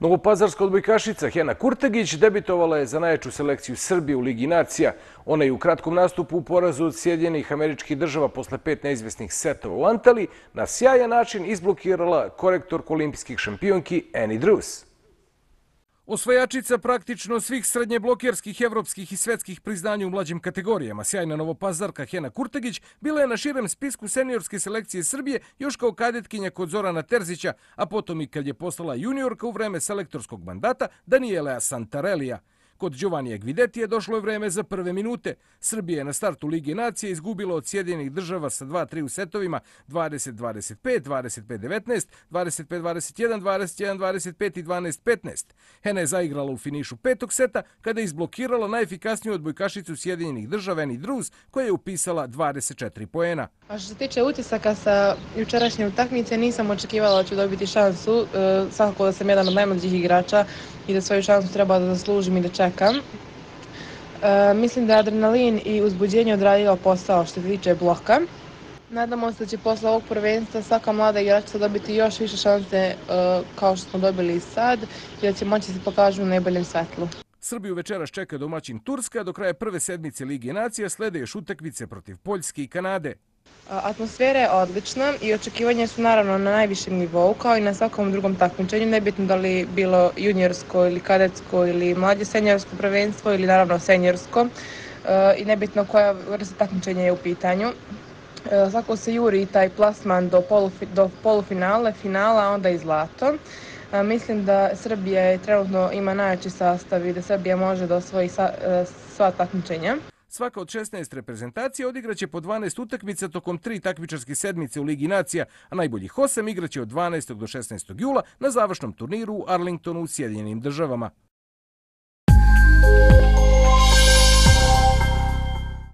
Novopazarska odbojkašica Hena Kurtagić debitovala je za najjaču selekciju Srbije u Ligi nacija. Ona je u kratkom nastupu u porazu od Sjedinjenih američkih država posle pet neizvesnih setova u Antali na sjajan način izblokirala korektorku olimpijskih šampionki Annie Drews. Osvajačica praktično svih srednje blokerskih evropskih i svetskih priznanja u mlađim kategorijama, sjajna novopazarka Hena Kurtagić bila je na širem spisku seniorske selekcije Srbije još kao kadetkinja kod Zorana Terzića, a potom i kad je poslala juniorka u vreme selektorskog mandata Danielea Santarelija. Kod Giovanni Gvidetije došlo je vreme za prve minute. Srbije je na startu Lige nacije izgubila od Sjedinjenih država sa 2-3 u setovima 20-25, 25-19, 25-21, 21-25 i 12-15. Hena je zaigrala u finišu petog seta kada je izblokirala najefikasniju odbojkašicu Sjedinjenih država Eni Druz koja je upisala 24 poena. A što se tiče utisaka sa jučerašnje utakmice, nisam očekivala da ću dobiti šansu. E, svakako da sam jedan od najmlađih igrača i da svoju šansu treba da zaslužim i da čekam. E, mislim da je adrenalin i uzbuđenje odradilo posao što se tiče bloka. Nadamo se da će posle ovog prvenstva svaka mlada igračica dobiti još više šanse e, kao što smo dobili i sad i da će moći se pokažu u najboljem svetlu. Srbiju večeras čeka domaćin Turska, do kraja prve sedmice Ligi nacija slede još utakmice protiv Poljske i Kanade. Atmosfera je odlična i očekivanja su naravno na najvišem nivou, kao i na svakom drugom takmičenju, nebitno da li bilo juniorsko ili kadetsko ili mlađe senjorsko prvenstvo ili naravno senjorsko e, i nebitno koja vrsta takmičenja je u pitanju. E, svako se juri taj plasman do, do polufinale, finala, onda i zlato. Mislim da Srbija trenutno ima najjači sastav i da Srbija može da osvoji e, sva takmičenja. Svaka od 16 reprezentacija odigraće po 12 utakmica tokom tri takmičarske sedmice u Ligi nacija, a najboljih 8 igraće od 12. do 16. jula na završnom turniru u Arlingtonu u Sjedinjenim državama.